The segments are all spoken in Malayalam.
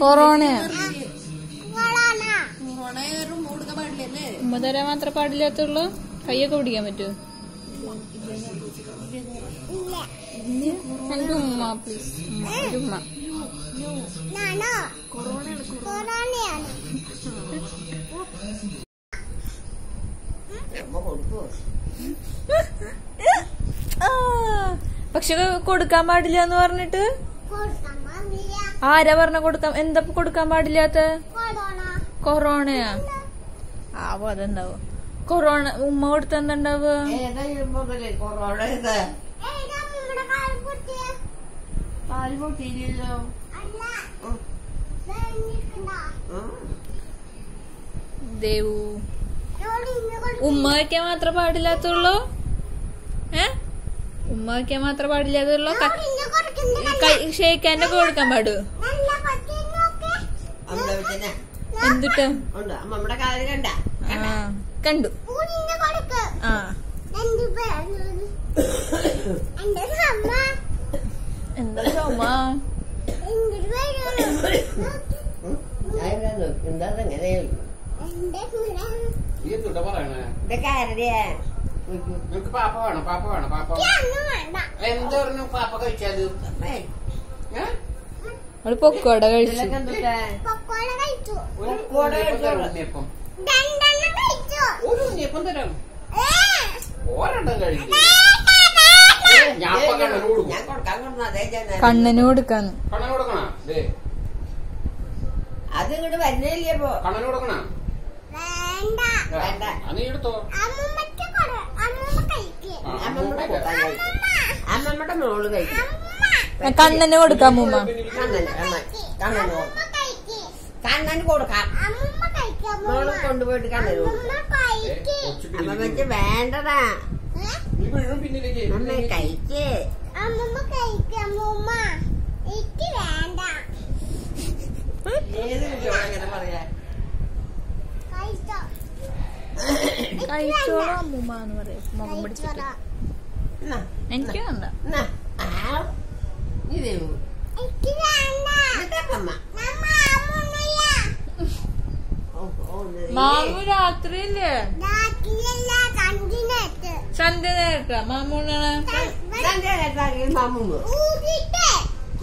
കൊറോണ ഉമ്മതര മാത്രം പാടില്ലാത്തുള്ളൂ കൈയൊക്കെ പിടിക്കാൻ പറ്റുമോ എന്റെ ഉമ്മ പ്ലീസ് ഉമ്മ. പക്ഷെ കൊടുക്കാൻ പാടില്ല എന്ന് പറഞ്ഞിട്ട് ആരാ പറഞ്ഞ കൊടുക്കാൻ എന്താ കൊടുക്കാൻ പാടില്ലാത്ത? കൊറോണയാ? ആവോ അതെന്താവോ? കൊറോണ ഉമ്മ കൊടുത്ത ദേവു. ഉമ്മ വയ്ക്കാൻ മാത്രം പാടില്ലാത്തുള്ളൂ? ഉമ്മ വയ്ക്കാൻ മാത്രം പാടില്ലാത്തുള്ളൂ ഷേക്കാന്റെ ഒക്കെ കൊടുക്കാൻ പാടും എന്തിട്ടാ കണ്ട ആ എന്താ ചോമ എന്താ ഇതൊക്കെ ആരുടെയാ നിനക്ക് പാപ്പ വേണം? പാപ്പ വേണം? പാപ്പ എന്ത് പറഞ്ഞു പാപ്പ കഴിച്ചത്? അവൾ പൊക്കോടെ കഴിച്ചു. ഒരു ഉണ്ണിയപ്പം? തരാം, കഴിച്ചോളൂ. ഒരു ഉണ്ണിയപ്പം തരാം ഓരെണ്ണം കഴിക്കും. കണ്ണന് കൊടുക്കുന്ന. കണ്ണന് കൊടുക്കണ? ദേ. അത് ഇങ്ങോട്ട് വരുന്നില്ലേ കണ്ണന് കൊടുക്കണ? വേണ്ട. നീ എടുത്തോ. അമ്മമ്മയുടെ അമ്മൂമ്മ. കഴിക്കും. മോൾ കഴിക്കും. കണ്ണന് കൊടുക്കാം മൂമ്മ കണ്ണന് കൊടുക്കാം. മോൾ കൊണ്ടുപോയിട്ട് കണ്ണന് കൊടുക്കും വീഴും പിന്നിലേക്ക് അമ്മ കഴിക്കേ. അമ്മമ്മ കഴിക്കമ്മ എനിക്ക് വേണ്ട. ഏത് കുട്ടിയോട് അങ്ങനെ പറയാ കഴിച്ചോ കഴിച്ചോളൂ. അമ്മൂമ്മ എന്ന് പറയും മുഖം പിടിച്ചിട്ട് എനിക്ക് വേണ്ട. ആ, നീ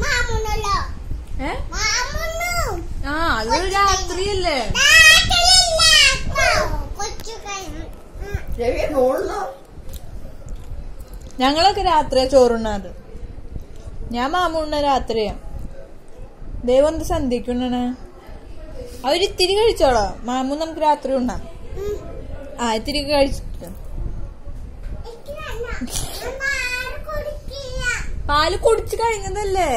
മാമൂണാണ് ആ വേണ്ട എന്നിട്ട് ഞങ്ങളൊക്കെ രാത്രിയാ ചോറുണ്ണാത് ഞാൻ മാമുണ്ണ രാത്രിയാ. ദൈവം എന്ത് സന്ധ്യക്കുണ്ണാണ് അവരിത്തിരി കഴിച്ചോളാം. മാമു നമുക്ക് രാത്രി ഉണ്ണാം. ആ ഇത്തിരി കഴിച്ചിട്ട്. പാൽ കുടിച്ചു കഴിഞ്ഞതല്ലേ?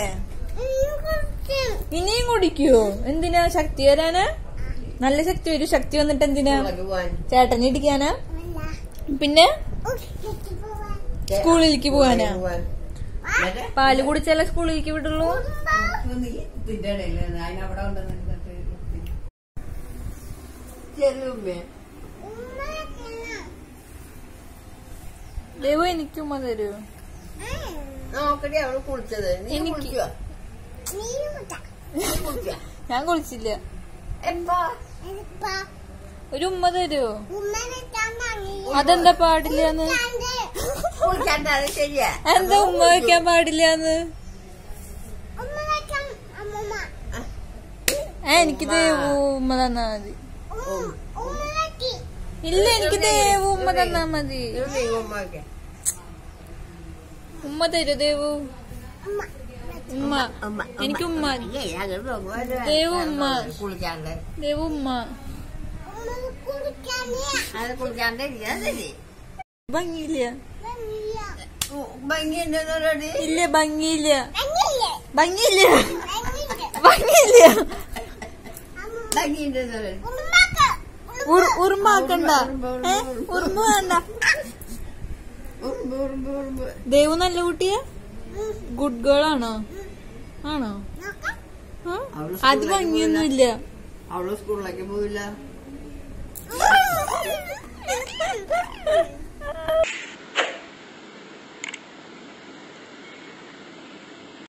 ഇനിയും കുടിക്കൂ എന്തിനാ? ശക്തി വരാനാ? നല്ല ശക്തി വരും. ശക്തി വന്നിട്ട് എന്തിനാ? ചേട്ടനെ ഇടിക്കാനാ? പിന്നെ? സ്കൂളിലേക്ക് പോവാനാ? പാൽ കുടിച്ചാലേ സ്കൂളിലേക്ക് വിടുള്ളൂ. ദൈവം ഉമ്മ തരൂ. നോക്കടി അവൾ കുളിച്ചത്. എനിക്ക്. ഞാൻ കുളിച്ചില്ല. ഒരു ഉമ്മ തരൂ. അതെന്താ പാടില്ല എന്താ ഉമ്മ വെക്കാൻ പാടില്ല എനിക്കിത് അമ്മമ്മ. എനിക്ക് ദേവു ഉമ്മ തന്നാ മതി. ഇല്ല എനിക്ക് ദേവു ഉമ്മ തന്നാ മതി. ഉമ്മ തരൂ ദേവു. ഉമ്മ. എനിക്ക് ഉമ്മ ഇല്ലേ, ഞങ്ങൾ അത് കുളിക്കാണ്ട് ഇരിക്കാതെ ഭംഗിയില്ല. ഭംഗിയുണ്ടെന്നോടി ഇല്ല ഭംഗിയില്ല? ഭംഗിയില്ല? ഭംഗിയില്ല. ഉർ- ഉറുമ്പാക്കണ്ട ഏ? ഉറുമ്പ്. വേണ്ട. ദേവു നല്ല കുട്ടിയാ? ഗുഡ് ഗേൾ ആണോ? ആണോ? നോക്കാം. അത് സ്കൂളിലേക്ക് ഭംഗിയൊന്നും ഇല്ല അവൾ സ്കൂളിലേക്ക് പോവില്ല. Ha ha ha!